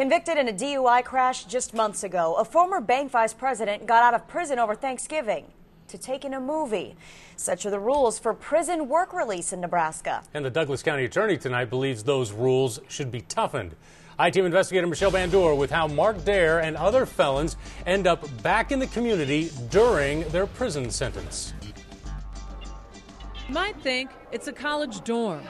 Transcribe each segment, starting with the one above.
Convicted in a DUI crash just months ago, a former bank vice president got out of prison over Thanksgiving to take in a movie. Such are the rules for prison work release in Nebraska. And the Douglas County Attorney tonight believes those rules should be toughened. I-Team investigator Michelle Bandur with how Mark Dahir and other felons end up back in the community during their prison sentence. You might think it's a college dorm.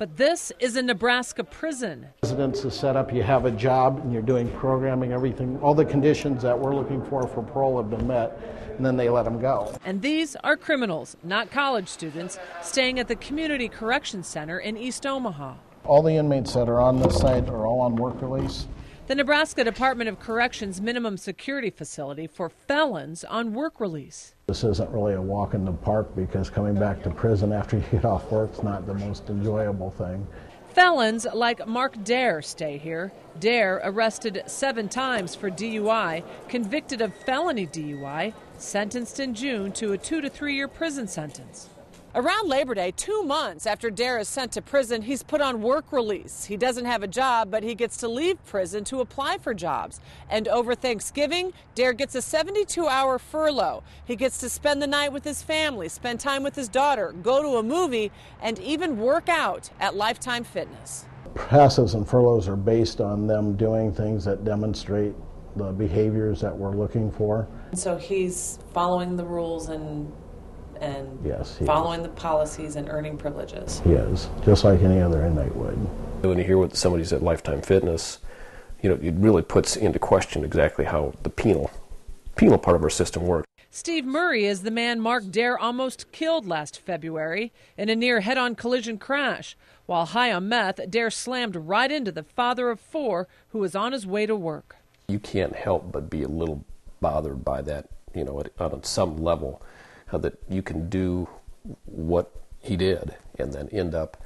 But this is a Nebraska prison. Residence is set up, you have a job, and you're doing programming, everything. All the conditions that we're looking for for parole have been met, and then they let them go. And these are criminals, not college students, staying at the Community Correction Center in East Omaha. All the inmates that are on this site are all on work release. The Nebraska Department of Corrections minimum security facility for felons on work release. This isn't really a walk in the park because coming back to prison after you get off work is not the most enjoyable thing. Felons like Mark Dahir stay here. Dahir, arrested seven times for DUI, convicted of felony DUI, sentenced in June to a two to three year prison sentence. Around Labor Day, two months after Dahir is sent to prison, he's put on work release. He doesn't have a job, but he gets to leave prison to apply for jobs. And over Thanksgiving, Dahir gets a 72 hour furlough. He gets to spend the night with his family, spend time with his daughter, go to a movie, and even work out at Lifetime Fitness. Passes and furloughs are based on them doing things that demonstrate the behaviors that we're looking for. So he's following the rules and and Yes, he following the policies and earning privileges. He is, just like any other inmate would. When you hear what somebody's at Lifetime Fitness, you know, it really puts into question exactly how the penal, penal part of our system works. Steve Murray is the man Mark Dahir almost killed last February in a near head on collision crash. While high on meth, Dahir slammed right into the father of four who was on his way to work. You can't help but be a little bothered by that, you know, at, on some level, how that you can do what he did and then end up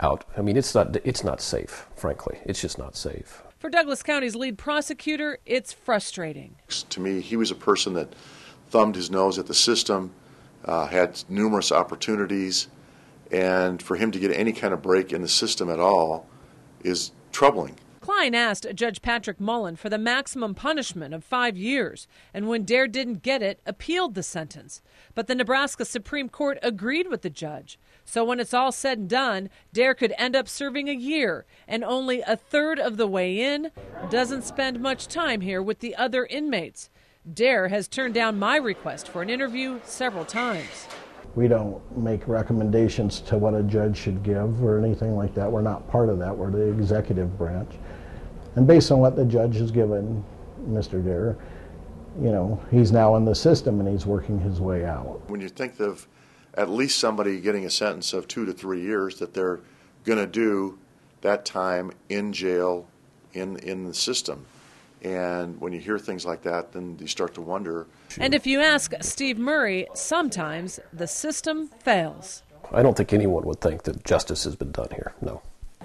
out. I mean, it's not, it's not safe, frankly. It's just not safe. For Douglas County's lead prosecutor, it's frustrating. To me, he was a person that thumbed his nose at the system, uh, had numerous opportunities, and for him to get any kind of break in the system at all is troubling. Kleine asked Judge Patrick Mullen for the maximum punishment of five years, and when Dahir didn't get it, appealed the sentence. But the Nebraska Supreme Court agreed with the judge. So when it's all said and done, Dahir could end up serving a year, and only a third of the way in doesn't spend much time here with the other inmates. Dahir has turned down my request for an interview several times. We don't make recommendations to what a judge should give or anything like that. We're not part of that. We're the executive branch. And based on what the judge has given Mr. Dahir, you know, he's now in the system and he's working his way out. When you think of at least somebody getting a sentence of two to three years, that they're going to do that time in jail, in, in the system. And when you hear things like that, then you start to wonder. And if you ask Steve Murray, sometimes the system fails. I don't think anyone would think that justice has been done here. No.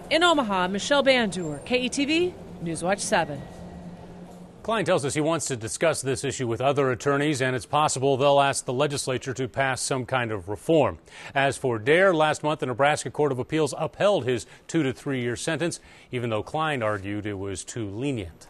In Omaha, Michelle Bandur, KETV, Newswatch 7. Kleine tells us he wants to discuss this issue with other attorneys, and it's possible they'll ask the legislature to pass some kind of reform. As for Dahir, last month the Nebraska Court of Appeals upheld his two to three year sentence, even though Kleine argued it was too lenient.